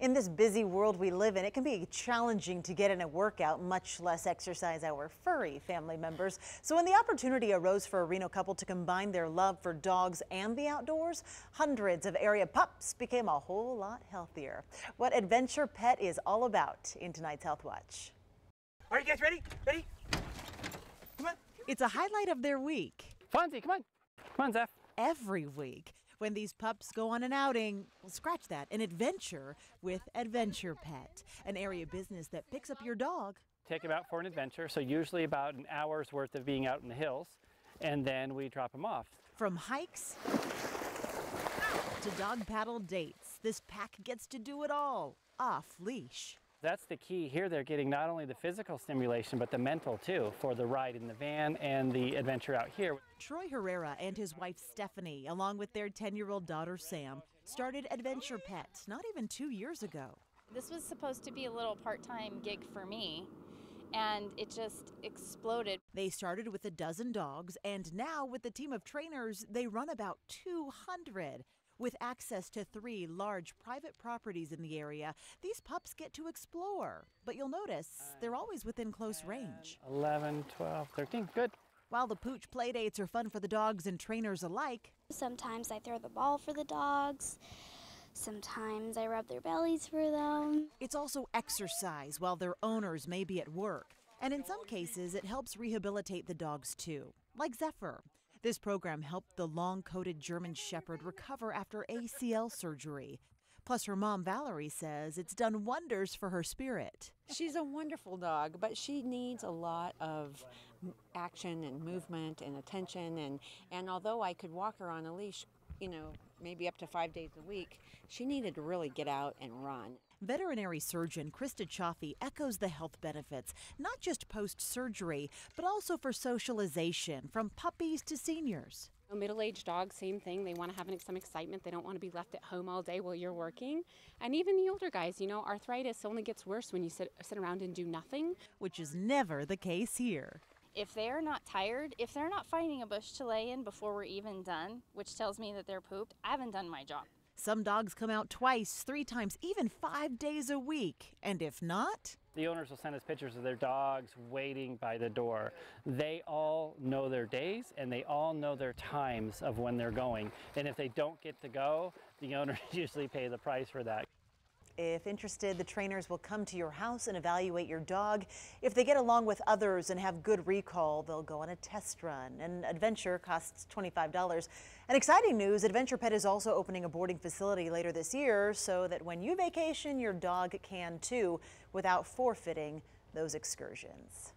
In this busy world we live in, it can be challenging to get in a workout, much less exercise our furry family members. So when the opportunity arose for a Reno couple to combine their love for dogs and the outdoors, hundreds of area pups became a whole lot healthier. What Adventure Pet is all about in tonight's Health Watch. Are you guys ready? Ready? Come on. It's a highlight of their week. Fonzie, come on. Come on, Zeph. Every week when these pups go on an outing, well, scratch that, an adventure with Adventure Pet, an area business that picks up your dog. Take them out for an adventure, so usually about an hour's worth of being out in the hills, and then we drop them off. From hikes to dog paddle dates, this pack gets to do it all off leash. That's the key here. They're getting not only the physical stimulation, but the mental too for the ride in the van and the adventure out here. Troy Herrera and his wife Stephanie, along with their 10 year old daughter Sam, started Adventure Pet not even two years ago. This was supposed to be a little part time gig for me, and it just exploded. They started with a dozen dogs, and now with the team of trainers, they run about 200. With access to three large private properties in the area, these pups get to explore. But you'll notice they're uh, always within close range. 11, 12, 13, good. While the pooch playdates are fun for the dogs and trainers alike, sometimes I throw the ball for the dogs. Sometimes I rub their bellies for them. It's also exercise while their owners may be at work. And in some cases, it helps rehabilitate the dogs too, like Zephyr. This program helped the long coated German Shepherd recover after ACL surgery. Plus, her mom, Valerie, says it's done wonders for her spirit. She's a wonderful dog, but she needs a lot of action and movement and attention. And, and although I could walk her on a leash, you know, maybe up to five days a week, she needed to really get out and run. Veterinary surgeon Krista Chaffee echoes the health benefits, not just post surgery, but also for socialization from puppies to seniors. A Middle aged dogs, same thing. They want to have some excitement. They don't want to be left at home all day while you're working. And even the older guys, you know, arthritis only gets worse when you sit, sit around and do nothing. Which is never the case here. If they're not tired, if they're not finding a bush to lay in before we're even done, which tells me that they're pooped, I haven't done my job. Some dogs come out twice, three times, even five days a week. And if not, the owners will send us pictures of their dogs waiting by the door. They all know their days and they all know their times of when they're going. And if they don't get to go, the owners usually pay the price for that. If interested, the trainers will come to your house and evaluate your dog. If they get along with others and have good recall, they'll go on a test run. An adventure costs $25. And exciting news, Adventure Pet is also opening a boarding facility later this year so that when you vacation, your dog can too without forfeiting those excursions.